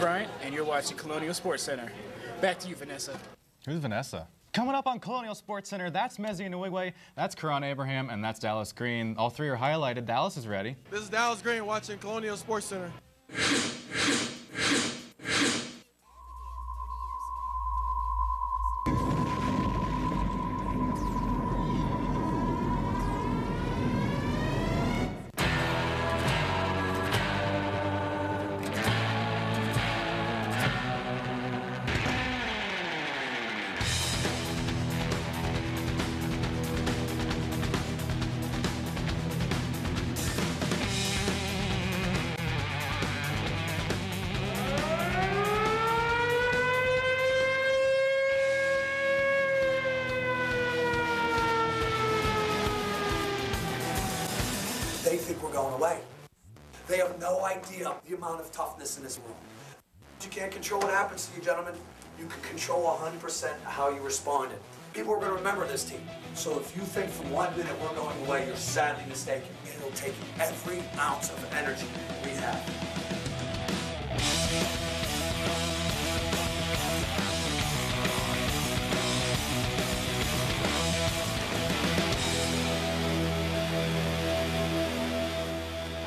Bryant, and you're watching Colonial Sports Center. Back to you, Vanessa. Who's Vanessa? Coming up on Colonial Sports Center, that's Mezie Nwigwe, that's Karon Abraham, and that's Dallas Green. All three are highlighted. Dallas is ready. This is Dallas Green watching Colonial Sports Center. They think we're going away. They have no idea the amount of toughness in this room. You can't control what happens to you, gentlemen. You can control 100% how you responded. People are going to remember this team. So if you think for one minute we're going away, you're sadly mistaken. It'll take every ounce of energy we have.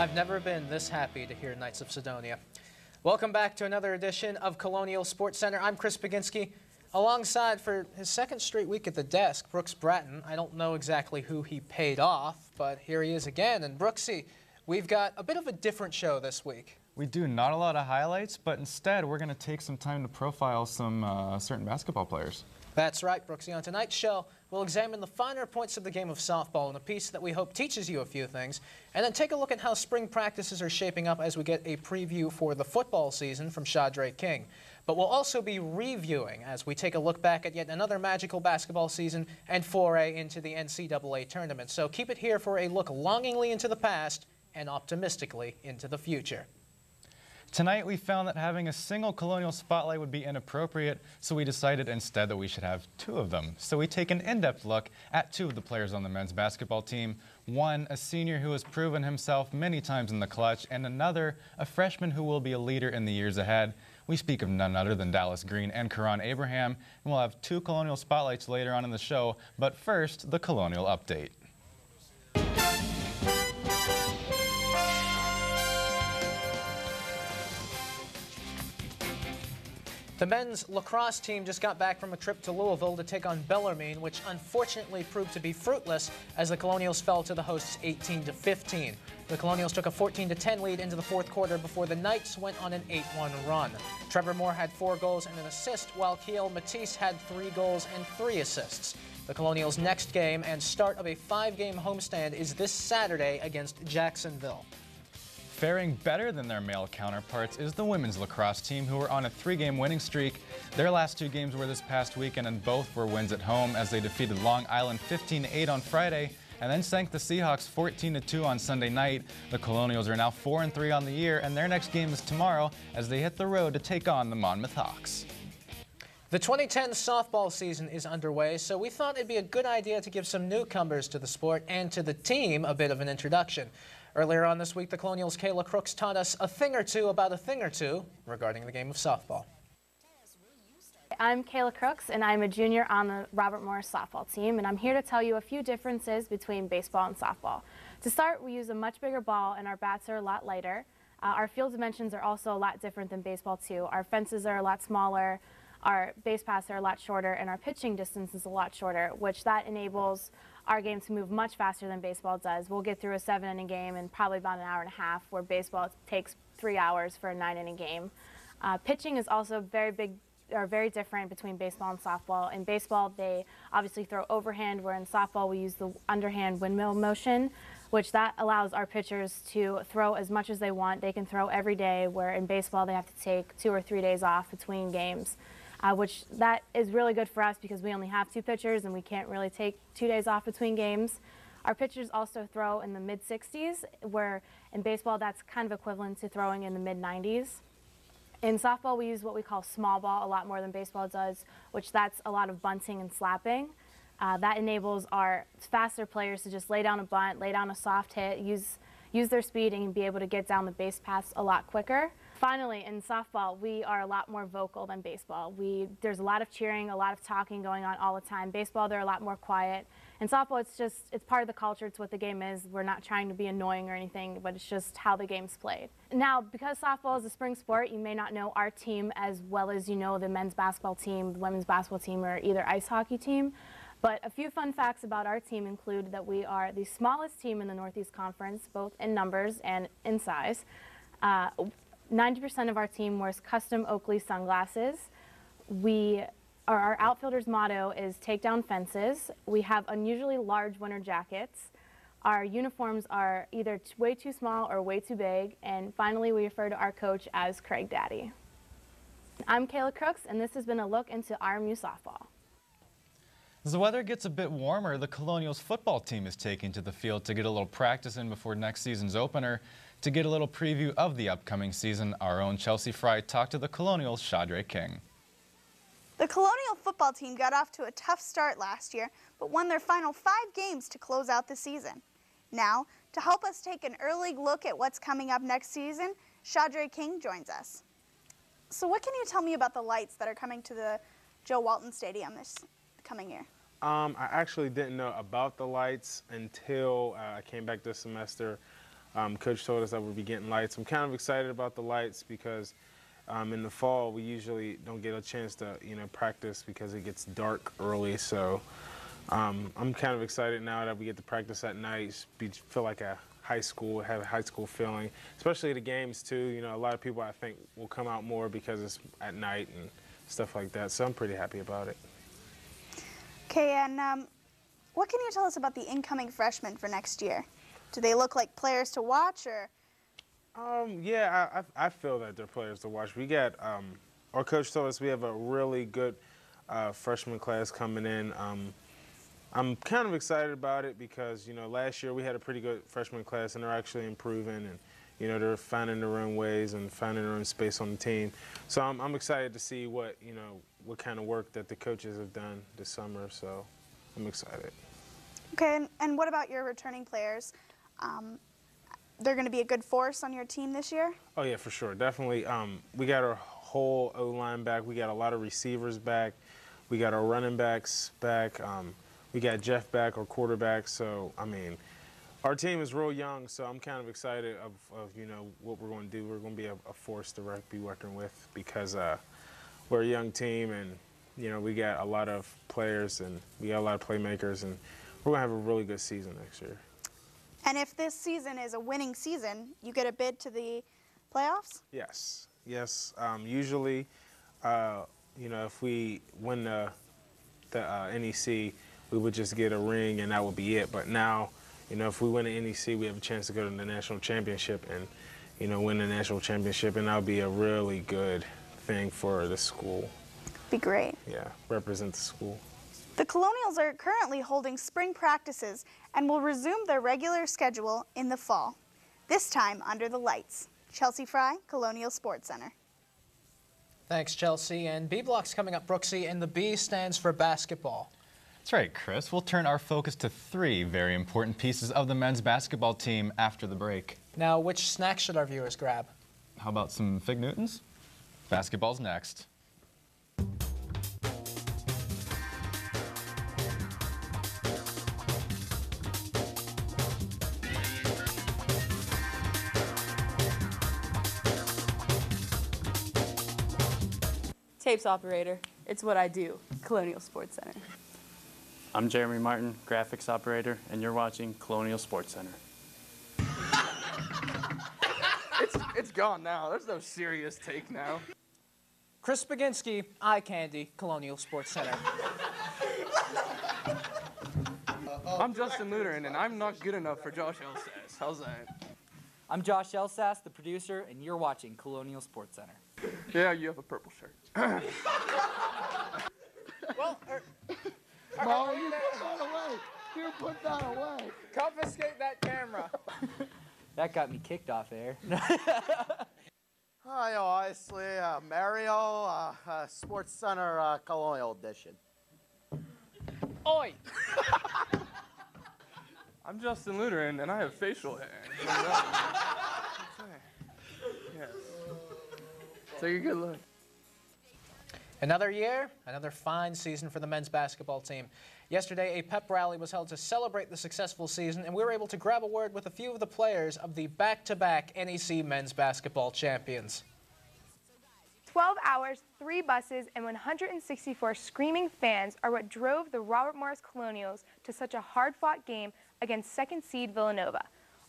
I've never been this happy to hear Knights of Cydonia. Welcome back to another edition of Colonial Sports Center. I'm Chris Baginski. Alongside for his second straight week at the desk, Brooks Bratton. I don't know exactly who he paid off, but here he is again. And Brooksy, we've got a bit of a different show this week. We do not a lot of highlights, but instead we're going to take some time to profile some uh, certain basketball players. That's right, Brooksy. On tonight's show, we'll examine the finer points of the game of softball in a piece that we hope teaches you a few things, and then take a look at how spring practices are shaping up as we get a preview for the football season from Shadrake King. But we'll also be reviewing as we take a look back at yet another magical basketball season and foray into the NCAA tournament. So keep it here for a look longingly into the past and optimistically into the future. Tonight we found that having a single colonial spotlight would be inappropriate, so we decided instead that we should have two of them. So we take an in-depth look at two of the players on the men's basketball team. One, a senior who has proven himself many times in the clutch, and another, a freshman who will be a leader in the years ahead. We speak of none other than Dallas Green and Karon Abraham, and we'll have two colonial spotlights later on in the show. But first, the colonial update. The men's lacrosse team just got back from a trip to Louisville to take on Bellarmine, which unfortunately proved to be fruitless as the Colonials fell to the hosts 18 to 15. The Colonials took a 14 to 10 lead into the fourth quarter before the Knights went on an 8-1 run. Trevor Moore had four goals and an assist, while Kiel Matisse had three goals and three assists. The Colonials' next game and start of a five-game homestand is this Saturday against Jacksonville. Faring better than their male counterparts is the women's lacrosse team, who are on a three-game winning streak. Their last two games were this past weekend, and both were wins at home as they defeated Long Island 15-8 on Friday and then sank the Seahawks 14-2 on Sunday night. The Colonials are now 4-3 on the year, and their next game is tomorrow as they hit the road to take on the Monmouth Hawks. The 2010 softball season is underway, so we thought it'd be a good idea to give some newcomers to the sport and to the team a bit of an introduction. Earlier on this week, the Colonials' Kayla Crooks taught us a thing or two about a thing or two regarding the game of softball. I'm Kayla Crooks, and I'm a junior on the Robert Morris softball team, and I'm here to tell you a few differences between baseball and softball. To start, we use a much bigger ball, and our bats are a lot lighter. Uh, our field dimensions are also a lot different than baseball, too. Our fences are a lot smaller, our base paths are a lot shorter, and our pitching distance is a lot shorter, which that enables our games move much faster than baseball does. We'll get through a seven inning game in probably about an hour and a half, where baseball takes three hours for a nine inning game. Uh, pitching is also very big are very different between baseball and softball. In baseball, they obviously throw overhand, where in softball we use the underhand windmill motion, which that allows our pitchers to throw as much as they want. They can throw every day, where in baseball they have to take two or three days off between games, uh, which that is really good for us because we only have two pitchers and we can't really take two days off between games. Our pitchers also throw in the mid 60s, where in baseball that's kind of equivalent to throwing in the mid 90s. In softball, we use what we call small ball a lot more than baseball does, which that's a lot of bunting and slapping. Uh, that enables our faster players to just lay down a bunt, lay down a soft hit, use, use their speed, and be able to get down the base paths a lot quicker. Finally, in softball, we are a lot more vocal than baseball. We, there's a lot of cheering, a lot of talking going on all the time. Baseball, they're a lot more quiet. In softball, it's just, it's part of the culture. It's what the game is. We're not trying to be annoying or anything, but it's just how the game's played. Now, because softball is a spring sport, you may not know our team as well as you know the men's basketball team, the women's basketball team, or either ice hockey team. But a few fun facts about our team include that we are the smallest team in the Northeast Conference, both in numbers and in size. Uh, 90% of our team wears custom Oakley sunglasses. We, our, our outfielders' motto is take down fences. We have unusually large winter jackets. Our uniforms are either way too small or way too big. And finally, we refer to our coach as Craig Daddy. I'm Kayla Crooks, and this has been a look into RMU softball. As the weather gets a bit warmer, the Colonials football team is taking to the field to get a little practice in before next season's opener. To get a little preview of the upcoming season, our own Chelsea Fry talked to the Colonials' Shadre King. The Colonial football team got off to a tough start last year, but won their final five games to close out the season. Now, to help us take an early look at what's coming up next season, Shadre King joins us. So, what can you tell me about the lights that are coming to the Joe Walton Stadium this coming year? Um, I actually didn't know about the lights until uh, I came back this semester. Um, Coach told us that we'd be getting lights. I'm kind of excited about the lights because um, in the fall we usually don't get a chance to, you know, practice because it gets dark early. So um, I'm kind of excited now that we get to practice at night. Be, feel like a high school, have a high school feeling, especially the games too. You know, a lot of people I think will come out more because it's at night and stuff like that. So I'm pretty happy about it. Okay, and um, what can you tell us about the incoming freshmen for next year? Do they look like players to watch, or Um, yeah, I, I I feel that they're players to watch. We got um, our coach told us we have a really good uh, freshman class coming in. Um, I'm kind of excited about it because you know last year we had a pretty good freshman class and they're actually improving and you know they're finding their own ways and finding their own space on the team. So I'm, I'm excited to see what you know what kind of work that the coaches have done this summer. So I'm excited. okay? And, and what about your returning players? Um, they're going to be a good force on your team this year. Oh yeah, for sure, definitely. Um, we got our whole O line back. We got a lot of receivers back. We got our running backs back. Um, we got Jeff back, our quarterback. So I mean, our team is real young. So I'm kind of excited of, of you know what we're going to do. We're going to be a, a force to be working with because uh, we're a young team and you know we got a lot of players and we got a lot of playmakers and we're going to have a really good season next year. And if this season is a winning season, you get a bid to the playoffs. Yes, yes. Um, usually, uh, you know, if we win the the uh, NEC, we would just get a ring and that would be it. But now, you know, if we win the NEC, we have a chance to go to the national championship and, you know, win the national championship, and that would be a really good thing for the school. Be great. Yeah, represent the school. The Colonials are currently holding spring practices and will resume their regular schedule in the fall, this time under the lights. Chelsea Fry, Colonial Sports Center. Thanks, Chelsea. And B block's coming up, Brooksy, and the B stands for basketball. That's right, Chris. We'll turn our focus to three very important pieces of the men's basketball team after the break. Now, which snacks should our viewers grab? How about some Fig Newtons? Basketball's next. Tapes operator. It's what I do. Colonial Sports Center. I'm Jeremy Martin, graphics operator, and you're watching Colonial Sports Center. It's, it's gone now. There's no serious take now. Chris Baginski, Eye Candy, Colonial Sports Center. I'm Justin Luteran, and I'm not good enough for Josh Elsas. How's that? I'm Josh Elsass, the producer, and you're watching Colonial Sports Center. Yeah, you have a purple shirt. well, er, No, you put that away. You put that away. confiscate that camera. That got me kicked off air. Hi, obviously, uh, Mario, uh, uh, Sports Center uh, Colonial Edition. Oi! I'm Justin Luteran, and I have facial hair. yes. So you're good luck. Another year, another fine season for the men's basketball team. Yesterday, a pep rally was held to celebrate the successful season, and we were able to grab a word with a few of the players of the back-to-back NEC men's basketball champions. 12 hours, three buses, and 164 screaming fans are what drove the Robert Morris Colonials to such a hard-fought game against second seed Villanova.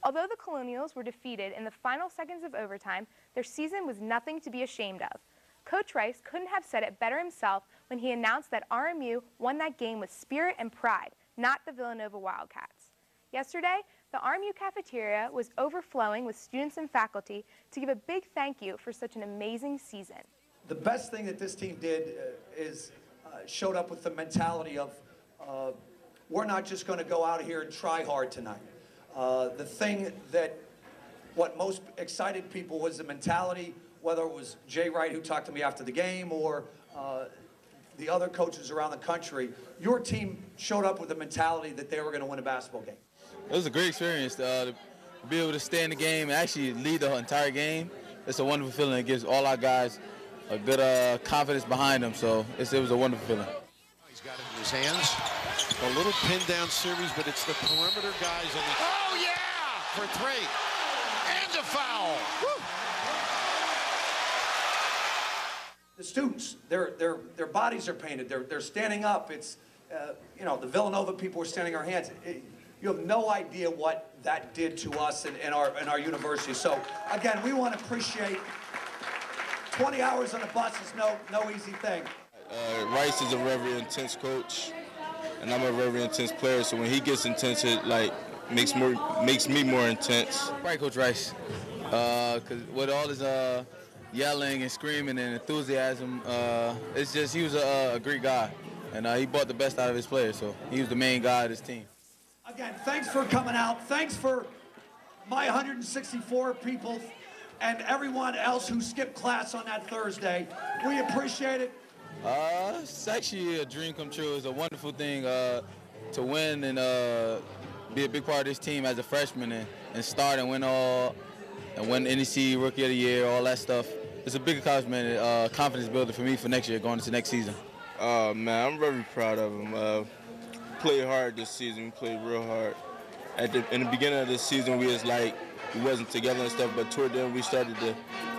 Although the Colonials were defeated in the final seconds of overtime, their season was nothing to be ashamed of. Coach Rice couldn't have said it better himself when he announced that RMU won that game with spirit and pride, not the Villanova Wildcats. Yesterday, the RMU cafeteria was overflowing with students and faculty to give a big thank you for such an amazing season. The best thing that this team did uh, is uh, showed up with the mentality of uh, we're not just going to go out here and try hard tonight. Uh, the thing that what most excited people was the mentality whether it was Jay Wright who talked to me after the game or uh, the other coaches around the country, your team showed up with the mentality that they were going to win a basketball game. It was a great experience uh, to be able to stay in the game and actually lead the entire game. It's a wonderful feeling. It gives all our guys a good uh, confidence behind them. So it was a wonderful feeling. He's got it in his hands. A little pin down series, but it's the perimeter guys on the. Oh yeah! For three, and a foul. Woo! the students, their, their, their bodies are painted, they're, they're standing up. It's, uh, you know, the Villanova people were standing our hands. It, you have no idea what that did to us and, and, our, and our university. So, again, we want to appreciate 20 hours on a bus is no, no easy thing. Uh, Rice is a very intense coach, and I'm a very intense player. So when he gets intense, it like makes more makes me more intense. Right, Coach Rice, because uh, with all his uh, yelling and screaming and enthusiasm. Uh, it's just he was a, a great guy, and uh, he brought the best out of his players. So he was the main guy of his team. Again, thanks for coming out. Thanks for my 164 people and everyone else who skipped class on that Thursday. We appreciate it. Uh, it's actually a dream come true. It's a wonderful thing uh, to win and uh, be a big part of this team as a freshman and, and start and win all and win NEC Rookie of the Year, all that stuff it's a big accomplishment, uh, confidence builder for me for next year, going into next season. Uh, man, I'm very proud of him. Uh, played hard this season, played real hard. At the, in the beginning of the season, we was like, we wasn't together and stuff, but toward then we started to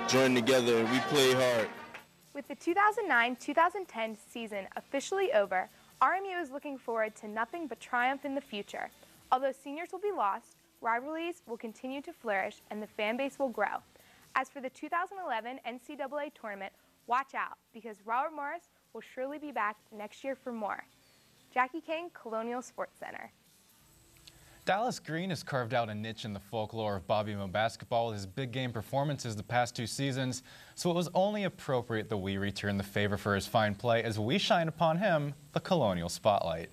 join together and we played hard. With the 2009-2010 season officially over, RMU is looking forward to nothing but triumph in the future. Although seniors will be lost, rivalries will continue to flourish and the fan base will grow. As for the 2011 NCAA tournament, watch out because Robert Morris will surely be back next year for more. Jackie King, Colonial Sports Center. Dallas Green has carved out a niche in the folklore of Bobby Mo basketball with his big game performances the past two seasons, so it was only appropriate that we return the favor for his fine play as we shine upon him the Colonial Spotlight.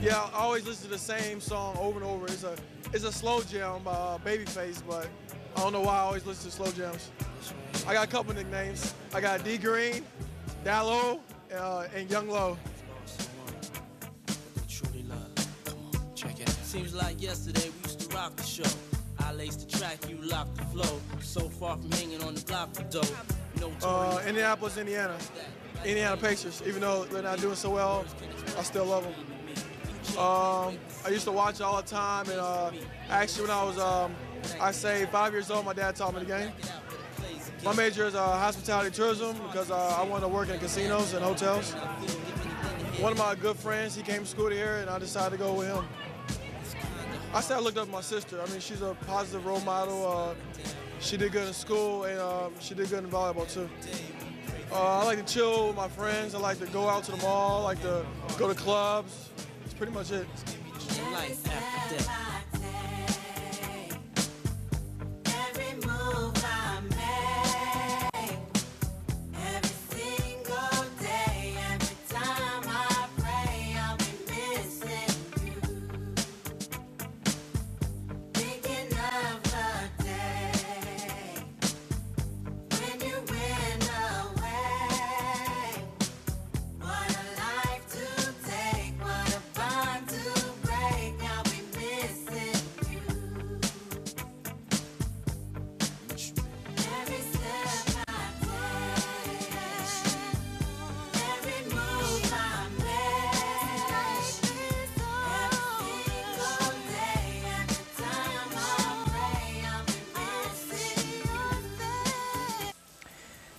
Yeah, I always listen to the same song over and over. It's a, it's a slow jam, uh, Babyface, but I don't know why I always listen to slow jams. I got a couple nicknames. I got D Green, Dallo, uh, and Young Low. Seems like yesterday we used to rock the show. I laced the track, you locked the flow. So far from hanging on the block for dough. No uh, Indianapolis, Indiana. Indiana Pacers. Even though they're not doing so well, I still love them. Um, I used to watch all the time, and uh, actually when I was um, I say five years old, my dad taught me the game. My major is uh, hospitality tourism because uh, I wanted to work in casinos and hotels. One of my good friends, he came to school here, and I decided to go with him. I said I looked up my sister. I mean, she's a positive role model. Uh, she did good in school, and um, she did good in volleyball, too. Uh, I like to chill with my friends. I like to go out to the mall. I like to go to clubs. That's pretty much it.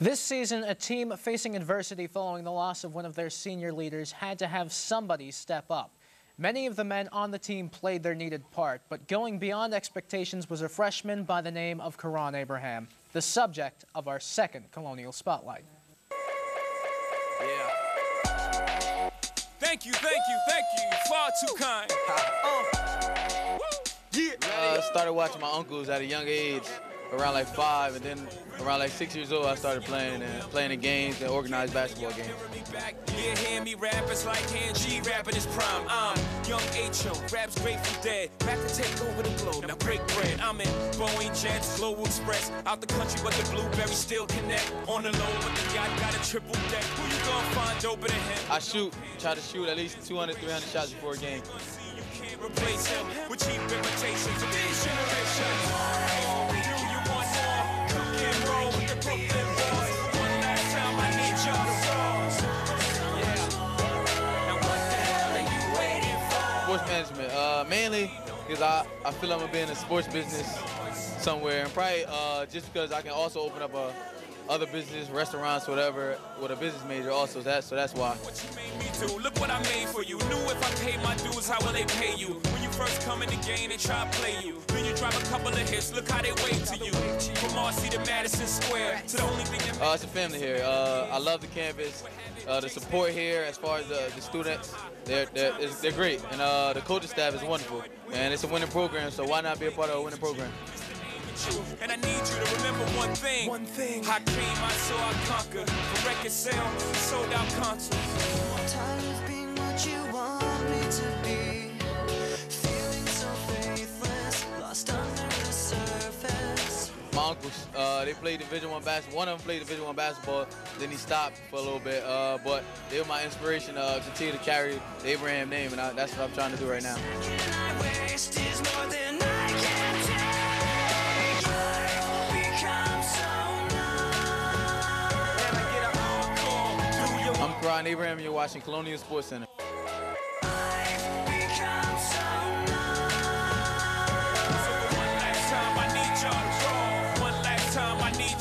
This season, a team facing adversity following the loss of one of their senior leaders had to have somebody step up. Many of the men on the team played their needed part, but going beyond expectations was a freshman by the name of Karon Abraham, the subject of our second Colonial Spotlight. Yeah. Thank you, thank you, thank you. Far too kind. Uh, yeah. Uh, started watching my uncles at a young age, around like five, and then around like six years old, I started playing and playing in games and organized basketball games. Yeah, hear me rappers like hand G rapping his prime. I'm young H.O. Raps Dead. Back to take over the globe. Now break bread. I'm in Boeing Jets, Global Express. Out the country, but the blueberry still connect. On the low, but the yacht got a triple deck. Who you gonna find doper than him? I shoot, try to shoot at least 200, 300 shots before a game. Because I, I feel I'm gonna be in the sports business somewhere, and probably uh, just because I can also open up a other business, restaurants, whatever, with a business major also. That so that's why. Me too. Look what I made for you. Knew if I paid my dues, how will they pay you? When you first come in the game, they try to play you. Then you drop a couple of hits. Look how they wait to you. From Marcy to Madison Square to the only thing that. Uh, it's a family here. Uh, I love the campus. Uh, the support here, as far as the, the students, they're, they're, they're great. And uh, the coaching staff is wonderful. And it's a winning program, so why not be a part of a winning program? And I need you to remember one thing. One thing. I came, I saw, I conquered. The record sale, sold out concerts. My uncles, uh, they played Division One basketball. One of them played Division One basketball. Then he stopped for a little bit. Uh, but they were my inspiration to uh, continue to carry the Abraham name, and I, that's what I'm trying to do right now. I'm Karon Abraham. You're watching Colonial Sports Center.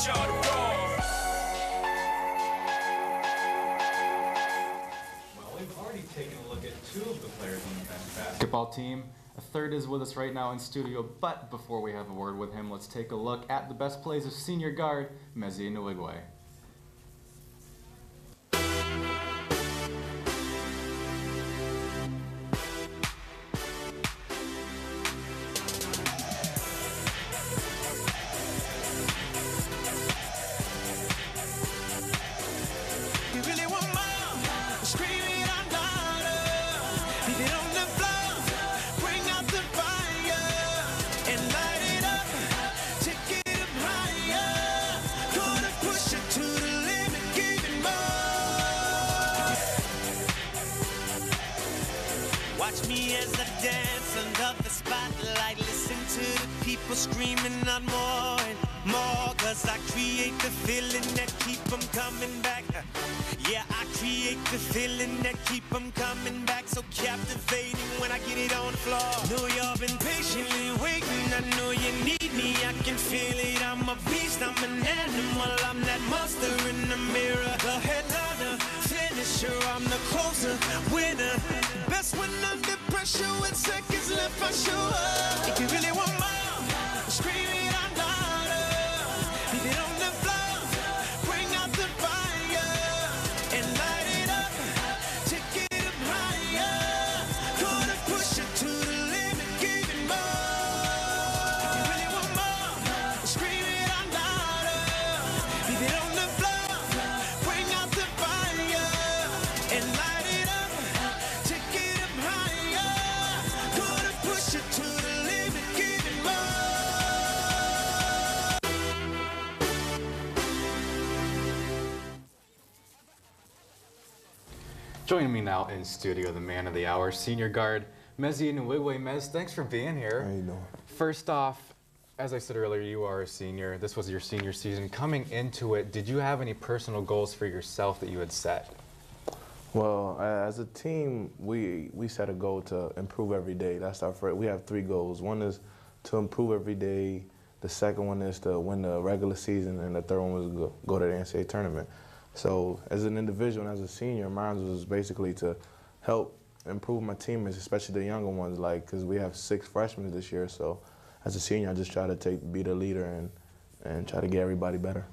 Well, we've already taken a look at two of the players on the men's basketball team. A third is with us right now in studio, but before we have a word with him, let's take a look at the best plays of senior guard, Mezie Nwigwe. As I dance under the spotlight. Listen to the people screaming out more and more. Cause I create the feeling that keep them coming back. Yeah, I create the feeling that keep them coming back. So captivating when I get it on the floor. Know y'all been patiently waiting. I know you need me. I can feel it. I'm a beast. I'm an animal. I'm that monster in the mirror. The headliner, finisher. I'm the closer, winner. Under pressure with seconds left. I show up. Me now in studio, the man of the hour, senior guard, Mezie Nwigwe. Mez, thanks for being here. How you doing? First off, as I said earlier, you are a senior. This was your senior season. Coming into it, did you have any personal goals for yourself that you had set? Well, as a team, we we set a goal to improve every day. That's our first. We have three goals. One is to improve every day. The second one is to win the regular season, and the third one was go, go to the NCAA tournament. So as an individual and as a senior, mine was basically to help improve my teammates, especially the younger ones, like because we have six freshmen this year. So as a senior, I just try to take be the leader and and try to get everybody better.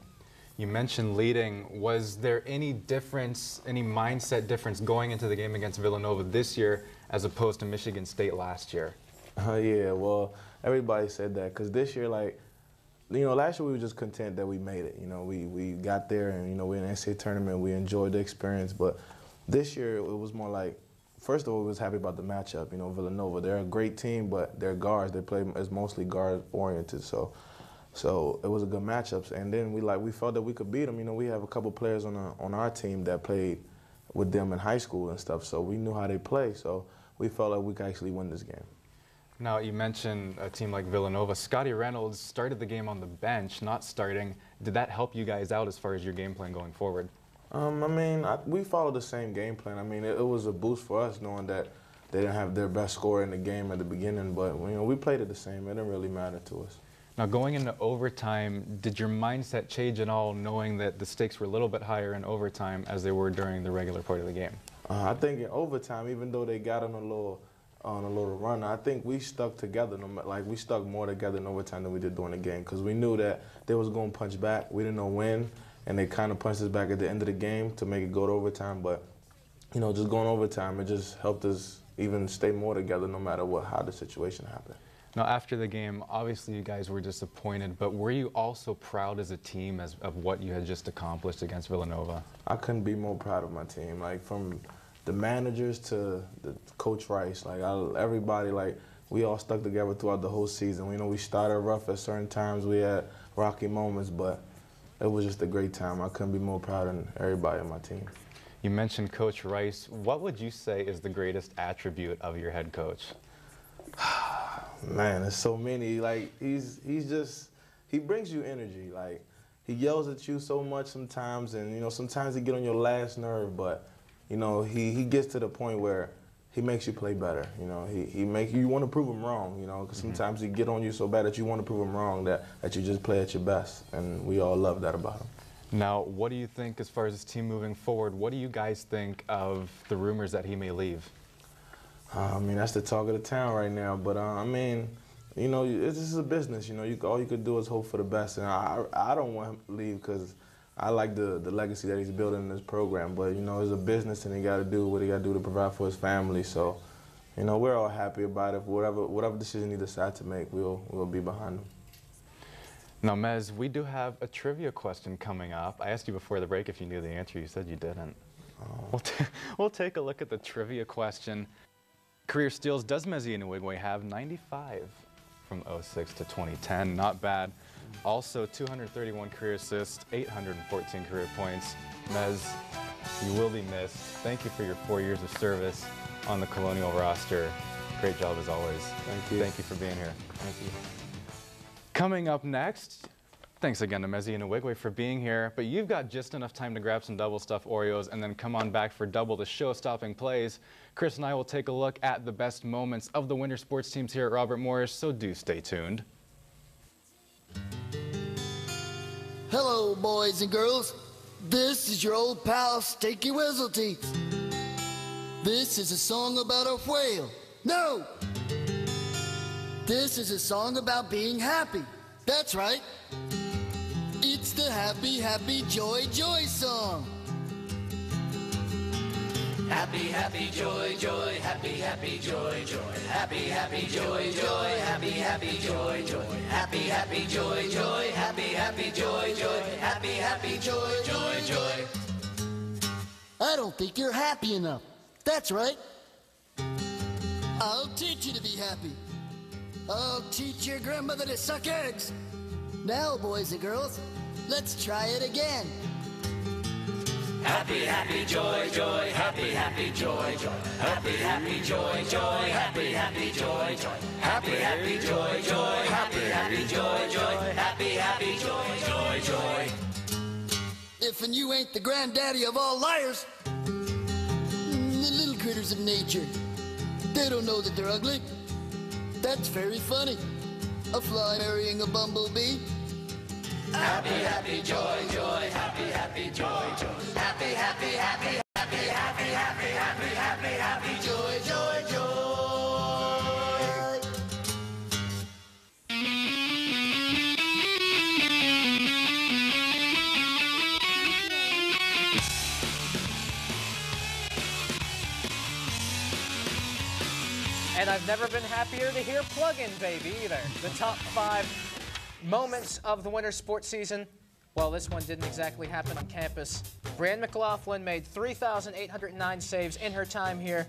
You mentioned leading. Was there any difference, any mindset difference going into the game against Villanova this year as opposed to Michigan State last year? Uh, yeah, well, everybody said that because this year, like, you know, last year we were just content that we made it. You know, we, we got there and, you know, we in the NCAA tournament, we enjoyed the experience. But this year it was more like, first of all, we was happy about the matchup. You know, Villanova, they're a great team, but they're guards, they play is mostly guard oriented. So so it was a good matchups, and then we like we felt that we could beat them. You know, we have a couple players on our, on our team that played with them in high school and stuff, so we knew how they play. So we felt like we could actually win this game. Now you mentioned a team like Villanova. Scottie Reynolds started the game on the bench, not starting. Did that help you guys out as far as your game plan going forward? Um, I mean, I, we followed the same game plan. I mean, it, it was a boost for us knowing that they didn't have their best scorer in the game at the beginning, but you know we played it the same. It didn't really matter to us. Now, going into overtime, did your mindset change at all, knowing that the stakes were a little bit higher in overtime as they were during the regular part of the game? Uh, I think in overtime, even though they got on a little on a little run, I think we stuck together. No like we stuck more together in overtime than we did during the game because we knew that they was going to punch back. We didn't know when, and they kind of punched us back at the end of the game to make it go to overtime. But you know, just going overtime, it just helped us even stay more together no matter what how the situation happened. Now, after the game, obviously you guys were disappointed, but were you also proud as a team as, of what you had just accomplished against Villanova? I couldn't be more proud of my team. Like from the managers to the coach Rice, like I, everybody, like we all stuck together throughout the whole season. You know, we started rough at certain times. We had rocky moments, but it was just a great time. I couldn't be more proud of everybody on my team. You mentioned Coach Rice. What would you say is the greatest attribute of your head coach? Man, there's so many. Like he's he's just he brings you energy. Like he yells at you so much sometimes, and you know sometimes he get on your last nerve. But you know he he gets to the point where he makes you play better. You know he he make you want to prove him wrong. You know because mm-hmm. sometimes he get on you so bad that you want to prove him wrong that that you just play at your best, and we all love that about him. Now, what do you think as far as this team moving forward? What do you guys think of the rumors that he may leave? Uh, I mean, that's the talk of the town right now. But uh, I mean, you know, this is a business. You know, you, all you could do is hope for the best. And I, I don't want him to leave because I like the, the legacy that he's building in this program. But, you know, it's a business and he got to do what he got to do to provide for his family. So, you know, we're all happy about it. Whatever, whatever decision he decides to make, we'll, we'll be behind him. Now, Mez, we do have a trivia question coming up. I asked you before the break if you knew the answer. You said you didn't. Oh. We'll, we'll take a look at the trivia question. Career steals does Mezie Nwigwe have 95 from 06 to 2010. Not bad. Also 231 career assists, 814 career points. Mez, you will be missed. Thank you for your four years of service on the Colonial roster. Great job as always. Thank you. Thank you for being here. Thank you. Coming up next, Thanks again to Mezie Nwigwe for being here, but you've got just enough time to grab some double stuffed Oreos and then come on back for double the show-stopping plays. Chris and I will take a look at the best moments of the winter sports teams here at Robert Morris, so do stay tuned. Hello, boys and girls. This is your old pal, Stinky Wizzleteats. This is a song about a whale. No! This is a song about being happy. That's right. It's the happy, happy, joy, joy song. Happy, happy, joy, joy, happy, happy, joy, joy, happy, happy, joy, joy, happy, happy, joy, joy, happy, happy, joy, joy, happy, happy, joy, joy, happy, happy, joy, joy, joy. I don't think you're happy enough. That's right. I'll teach you to be happy. I'll teach your grandmother to suck eggs. Now, boys and girls, let's try it again. Happy, happy, joy, joy, happy, happy, joy, joy, happy, happy, joy, joy, happy, happy, joy, joy, happy, happy, joy, joy, happy, happy, joy, joy, happy, happy, joy, joy, joy. If and you ain't the granddaddy of all liars, the little critters of nature, they don't know that they're ugly. That's very funny. A fly marrying a bumblebee. Happy, happy, joy, joy, happy, happy, joy, joy. Happy, happy, happy, happy, happy, happy, happy, happy, happy, joy, joy, joy. And I've never been happier to hear Plug-In Baby either. The top five moments of the winter sports season. Well, this one didn't exactly happen on campus. Brianne McLaughlin made 3,809 saves in her time here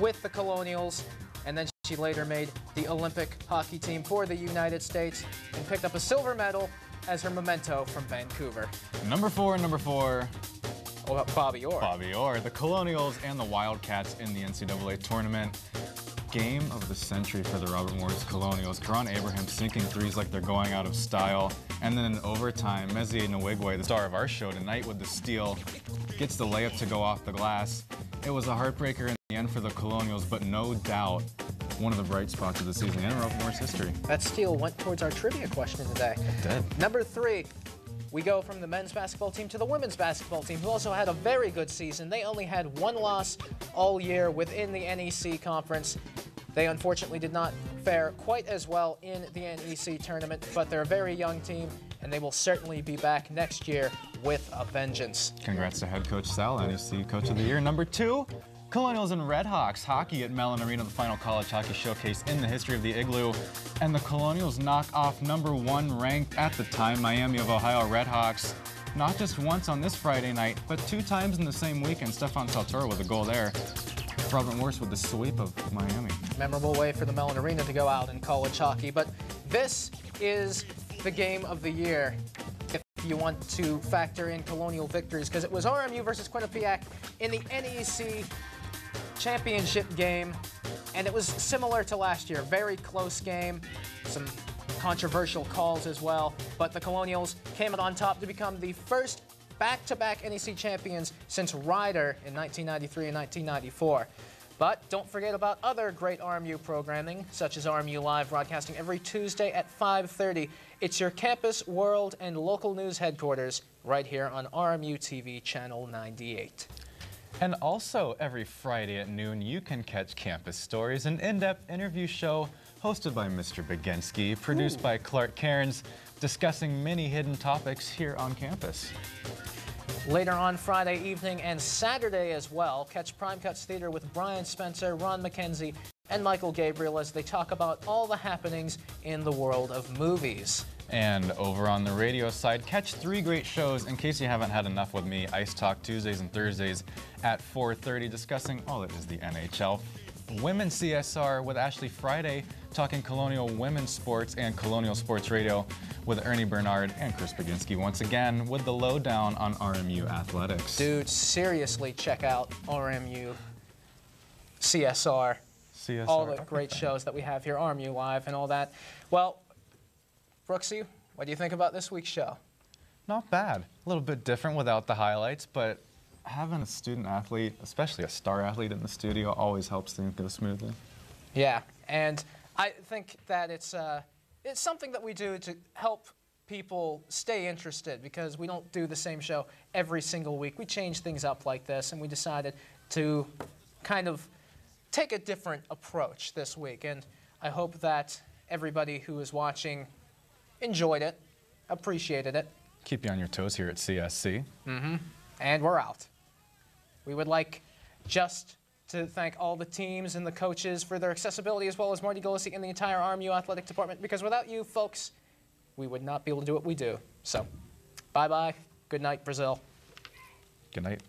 with the Colonials, and then she later made the Olympic hockey team for the United States and picked up a silver medal as her memento from Vancouver. Number four, number four. Bobby Orr. Bobby Orr. The Colonials and the Wildcats in the NCAA tournament. Game of the century for the Robert Morris Colonials. Karon Abraham sinking threes like they're going out of style. And then in overtime, Mezie Nwigwe, the star of our show tonight with the steal, gets the layup to go off the glass. It was a heartbreaker in the end for the Colonials, but no doubt one of the bright spots of the season in Robert Morris history. That steal went towards our trivia question today. It did. Number three, we go from the men's basketball team to the women's basketball team, who also had a very good season. They only had one loss all year within the NEC conference. They unfortunately did not fare quite as well in the NEC tournament, but they're a very young team, and they will certainly be back next year with a vengeance. Congrats to head coach Sal, NEC Coach of the Year. Number two, Colonials and Redhawks hockey at Mellon Arena, the final college hockey showcase in the history of the Igloo. And the Colonials knock off number one ranked at the time Miami of Ohio Redhawks. Not just once on this Friday night, but two times in the same weekend. Stefan Saltora with a goal there. Robert Morris with the sweep of Miami. Memorable way for the Mellon Arena to go out in college hockey. But this is the game of the year if you want to factor in Colonial victories, because it was RMU versus Quinnipiac in the NEC championship game, and it was similar to last year. Very close game, some controversial calls as well, but the Colonials came out on top to become the first back-to-back NEC champions since Rider in 1993 and 1994. But don't forget about other great RMU programming, such as RMU Live, broadcasting every Tuesday at 5.30. It's your campus, world, and local news headquarters right here on RMU TV Channel 98. And also, every Friday at noon, you can catch Campus Stories, an in-depth interview show hosted by Mr. Baginski, produced Ooh. by Clark Cairns, discussing many hidden topics here on campus. Later on Friday evening and Saturday as well, catch Prime Cuts Theater with Brian Spencer, Ron McKenzie, and Michael Gabriel as they talk about all the happenings in the world of movies. And over on the radio side, catch three great shows in case you haven't had enough with me. Ice Talk Tuesdays and Thursdays at 4.30 discussing all that is the NHL. Women's CSR with Ashley Friday talking Colonial Women's Sports and Colonial Sports Radio with Ernie Bernard and Chris Baginski once again with the lowdown on RMU athletics. Dude, seriously check out RMU, CSR, CSR. all the great shows that we have here, RMU Live and all that. Well, Brooksy, what do you think about this week's show? Not bad. A little bit different without the highlights, but having a student athlete, especially a star athlete in the studio, always helps things go smoothly. Yeah, and I think that it's uh, it's something that we do to help people stay interested because we don't do the same show every single week. We change things up like this, and we decided to kind of take a different approach this week. And I hope that everybody who is watching enjoyed it, appreciated it. Keep you on your toes here at CSC. Mm-hmm. And we're out. We would like just to thank all the teams and the coaches for their accessibility, as well as Marty Gillespie and the entire RMU athletic department, because without you folks, we would not be able to do what we do. So, bye bye. Good night, Brazil. Good night.